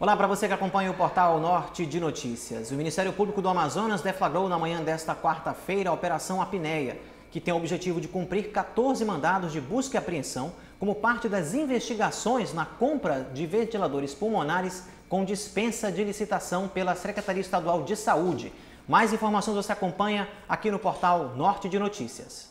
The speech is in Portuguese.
Olá para você que acompanha o portal Norte de Notícias. O Ministério Público do Amazonas deflagrou na manhã desta quarta-feira a Operação Apneia, que tem o objetivo de cumprir 14 mandados de busca e apreensão como parte das investigações na compra de ventiladores pulmonares com dispensa de licitação pela Secretaria Estadual de Saúde. Mais informações você acompanha aqui no portal Norte de Notícias.